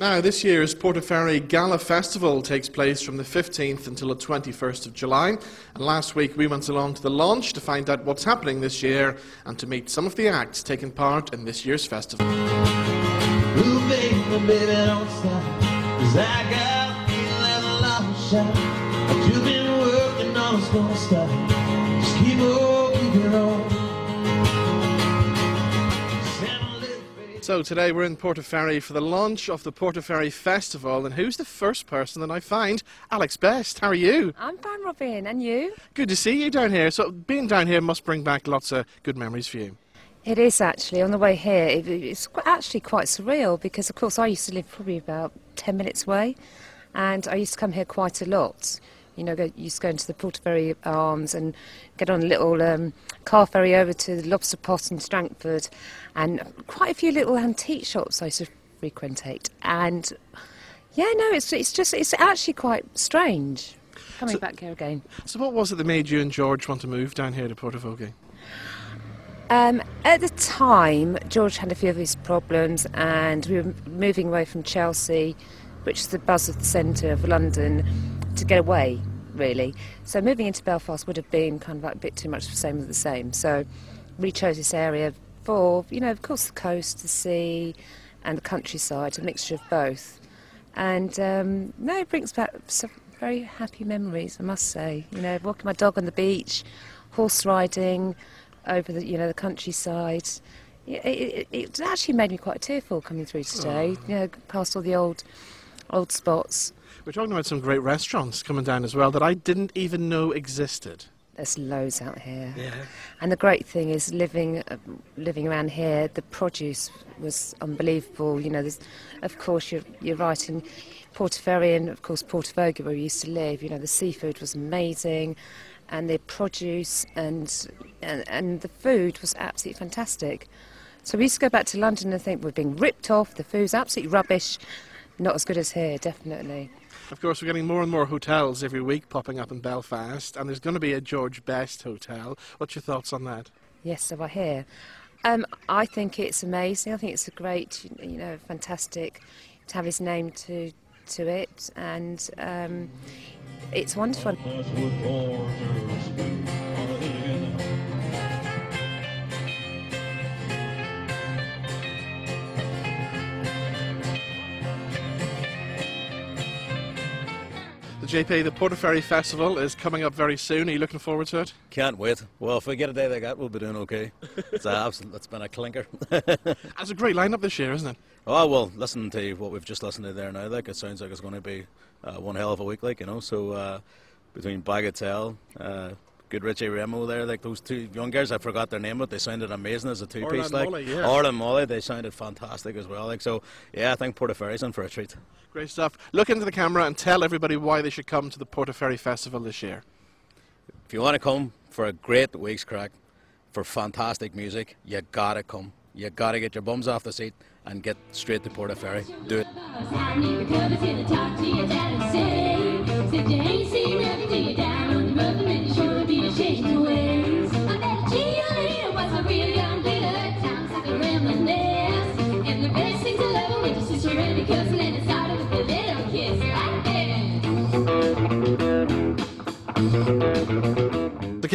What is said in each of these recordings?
Now, this year's Portaferry Gala Festival takes place from the 15th until the 21st of July. And last week we went along to the launch to find out what's happening this year and to meet some of the acts taking part in this year's festival. Ooh, baby. So today we're in Portaferry for the launch of the Portaferry Festival. And who's the first person that I find? Alex Best. How are you? I'm fine, Robin. And you? Good to see you down here. So being down here must bring back lots of good memories for you. It is actually. On the way here, it, it's qu- actually quite surreal because, of course, I used to live probably about 10 minutes away and I used to come here quite a lot. You know, go, used to go into the Portaferry Arms and get on a little um, car ferry over to the Lobster Pot in Strangford and quite a few little antique shops I used to frequentate. And yeah, no, it's, it's just, it's actually quite strange coming So- back here again. So what was it that made you and George want to move down here to Portavogie? Um, at the time, George had a few of his problems, and we were moving away from Chelsea, which is the buzz of the centre of London, to get away, really. So moving into Belfast would have been kind of like a bit too much of the same of the same. So we chose this area for, you know, of course, the coast, the sea, and the countryside, a mixture of both. And um, no, it brings back some very happy memories, I must say. You know, walking my dog on the beach, horse riding over the, you know, the countryside. It, it, it actually made me quite tearful coming through today. You know, past all the old, old spots. We're talking about some great restaurants coming down as well that I didn't even know existed. There's loads out here. Yeah. And the great thing is living uh, living around here. The produce was unbelievable. You know, there's, of course, you're, you're right in Portaferry and of course Portavogie where we used to live. You know, the seafood was amazing, and the produce and and, and the food was absolutely fantastic. So we used to go back to London and think we're being ripped off. The food's absolutely rubbish. Not as good as here, definitely. Of course, we're getting more and more hotels every week popping up in Belfast, and there's going to be a George Best hotel. What's your thoughts on that? Yes, so I hear. Um, I think it's amazing. I think it's a great, you know, fantastic to have his name to to it, and um, it's wonderful. JP, the Portaferry Festival is coming up very soon. Are you looking forward to it? Can't wait. Well, if we get a day like that, we'll be doing okay. It's a absolute, it's been a clinker. It's a great lineup this year, isn't it? oh well, listen to what we've just listened to there now. Like it sounds like it's going to be uh, one hell of a week. Like you know, so uh, between Bagatelle, uh, good Ritchie Remo there, like those two young guys, I forgot their name, but they sounded amazing as a two piece. and Like Mollie, yeah. Orlaith and Mollie, they sounded fantastic as well. Like so, yeah, I think Portaferry's in for a treat. Great stuff. Look into the camera and tell everybody why they should come to the Portaferry Festival this year. If you want to come for a great week's crack, for fantastic music, you gotta come. You gotta get your bums off the seat and get straight to Portaferry. Do it.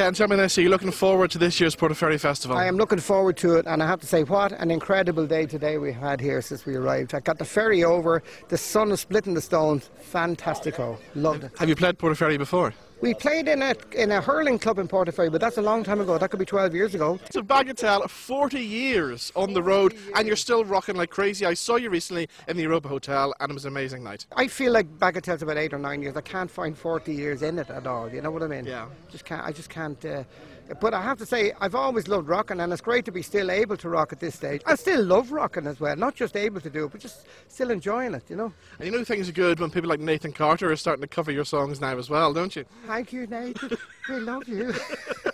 Ken, tell me this. Are you looking forward to this year's Portaferry Festival? I am looking forward to it, and I have to say, what an incredible day today we had here since we arrived. I got the ferry over, the sun is splitting the stones. Fantastico. Loved it. Have you played Portaferry before? We played in a, in a hurling club in Portaferry, but that's a long time ago. That could be 12 years ago. So Bagatelle, 40 years on the road, and you're still rocking like crazy. I saw you recently in the Europa Hotel, and it was an amazing night. I feel like Bagatelle's about eight or nine years. I can't find 40 years in it at all. You know what I mean? Yeah. Just can't. I just can't. Uh, but I have to say, I've always loved rocking, and it's great to be still able to rock at this stage. I still love rocking as well, not just able to do it, but just still enjoying it. You know. And you know things are good when people like Nathan Carter are starting to cover your songs now as well, don't you? Thank you, Nathan. we love you.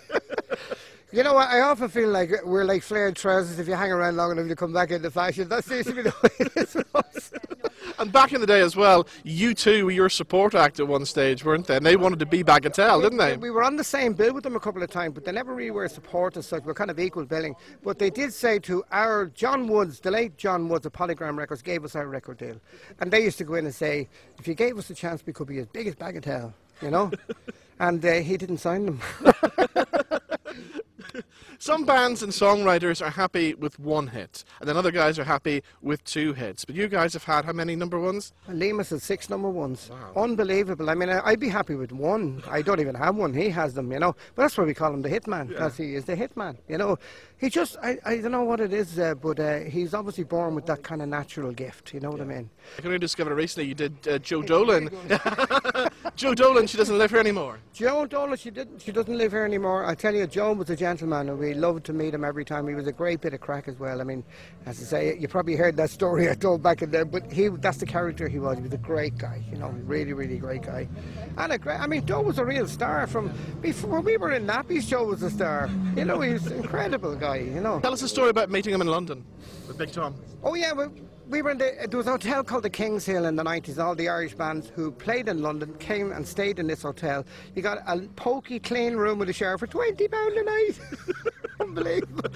You know what? I often feel like we're like flared trousers. If you hang around long enough, you come back into fashion. That seems to be the way it is. And back in the day as well, U2 were your support act at one stage, weren't they? And they wanted to be Bagatelle, didn't they? We were on the same bill with them a couple of times, but they never really were support as such. We're kind of equal billing. But they did say to our John Woods, the late John Woods of Polygram Records, gave us our record deal. And they used to go in and say, if you gave us a chance, we could be as big as Bagatelle, you know? and uh, he didn't sign them. Some bands and songwriters are happy with one hit, and then other guys are happy with two hits. But you guys have had how many number ones? Lemus has six number ones. Unbelievable. I mean, I'd be happy with one. I don't even have one. He has them, you know. But that's why we call him the hitman, because he is the hitman. You know, he just, I, I don't know what it is, uh, but uh, he's obviously born with that kind of natural gift. You know what I mean? I can only discover recently you did uh, Joe Dolan. Joe Dolan, she doesn't live here anymore. Joe Dolan, she didn't. She doesn't live here anymore. I tell you, Joe was a gentleman, and we loved to meet him every time. He was a great bit of crack as well. I mean, as I say, you probably heard that story I told back in there, but he—that's the character he was. He was a great guy, you know, really, really great guy, and a great. I mean, Joe was a real star from before we were in nappies. Joe was a star. You know, he was an incredible guy. You know. Tell us a story about meeting him in London with Big Tom. Oh yeah, we, we were in the, there was a hotel called the King's Hill in the 90s. All the Irish bands who played in London came and stayed in this hotel. You got a pokey, clean room with a shower for 20 pound a night. Unbelievable.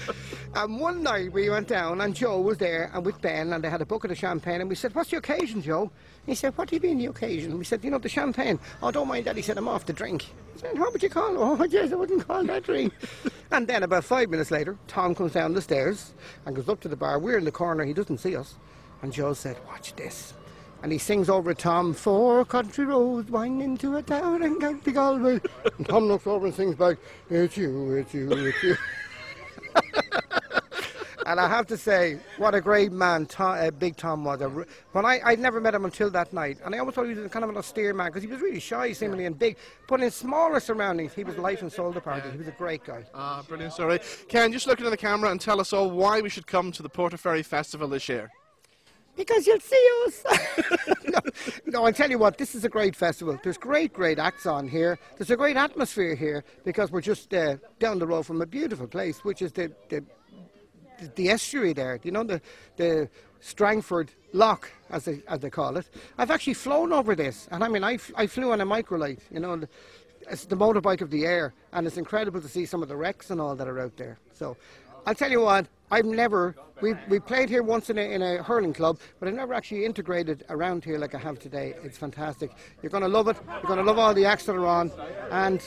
And one night we went down and Joe was there and with Ben and they had a bucket of champagne and we said, what's the occasion, Joe? He said, what do you mean the occasion? We said, you know, the champagne. Oh, don't mind that. He said, I'm off to drink. I said, how would you call it? Oh, yes, I wouldn't call that drink. and then about five minutes later, Tom comes down the stairs and goes up to the bar. We're in the corner. He doesn't see us. And Joe said, watch this. And he sings over Tom, Four country roads wind into a town in County Galway. And Tom looks over and sings back, It's you, it's you, it's you. and I have to say, what a great man Tom, uh, Big Tom was. When I, I'd never met him until that night. And I always thought he was kind of an austere man because he was really shy, seemingly, and big. But in smaller surroundings, he was life and soul to party. He was a great guy. Ah, brilliant story. Ken, just look into the camera and tell us all why we should come to the Portaferry Festival this year. Because you'll see us. no, no, I tell you what, this is a great festival. There's great, great acts on here. There's a great atmosphere here because we're just uh, down the road from a beautiful place, which is the, the, the, the estuary there. You know, the, the Strangford Lough, as they, as they call it. I've actually flown over this, and I mean, I, I flew on a microlight, you know. It's the motorbike of the air, and it's incredible to see some of the wrecks and all that are out there. So, I'll tell you what, I've never, we, we played here once in a, in a hurling club, but I've never actually integrated around here like I have today. It's fantastic. You're going to love it. You're going to love all the acts that are on, and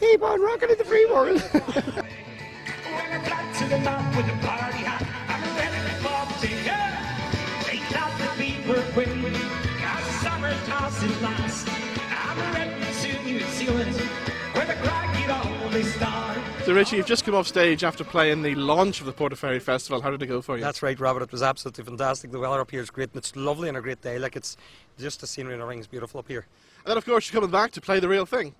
keep on rocking in the free world. So, Ritchie, you've just come off stage after playing the launch of the Portaferry Festival. How did it go for you? That's right, Robert. It was absolutely fantastic. The weather up here is great, and it's lovely on a great day. Like it's just the scenery and everything is beautiful up here. and then, of course, you're coming back to play the real thing.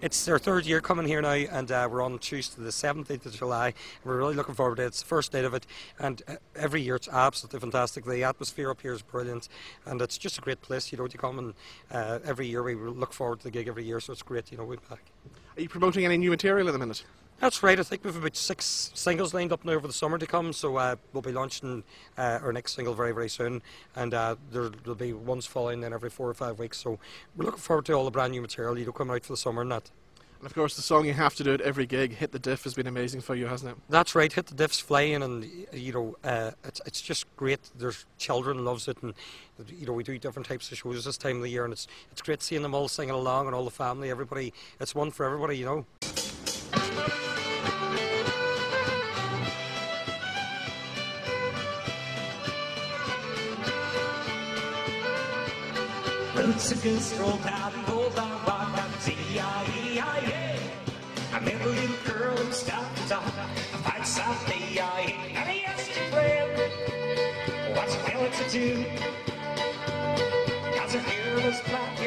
It's our third year coming here now, and uh, we're on Tuesday, the 17th of July. We're really looking forward to it. It's the first night of it, and uh, every year it's absolutely fantastic. The atmosphere up here is brilliant, and it's just a great place. You know, you come and uh, every year we look forward to the gig every year, so it's great. You know, we're back. Are you promoting any new material at the minute? That's right. I think we've about six singles lined up now over the summer to come. So uh, we'll be launching uh, our next single very, very soon, and uh, there, there'll be ones following then every four or five weeks. So we're looking forward to all the brand new material. You know, coming out for the summer and that. And, of course, the song you have to do at every gig, Hit the Diff, has been amazing for you, hasn't it? That's right. Hit the diffs flying, and you know, uh, it's it's just great. There's children loves it, and you know, we do different types of shows this time of the year, and it's it's great seeing them all singing along and all the family, everybody. It's one for everybody, you know. Roots of good stroll down the old dog walk down Z-I-E-I-A. I met a little girl who stopped to talk. A fight someday, I And he asked her friend, what's a fella to do? Cause her hair was black